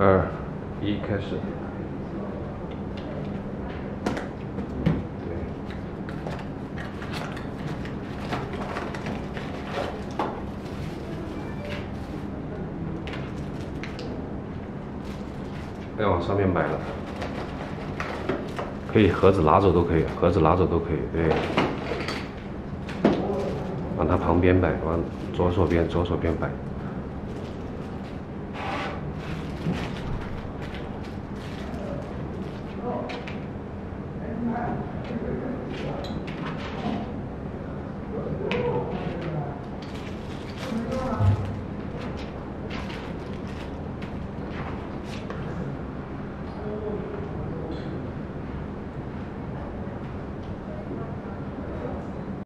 二一，开始。对再往上面摆了，可以盒子拿走都可以，盒子拿走都可以，对。往它旁边摆，往左手边，左手边摆。違う。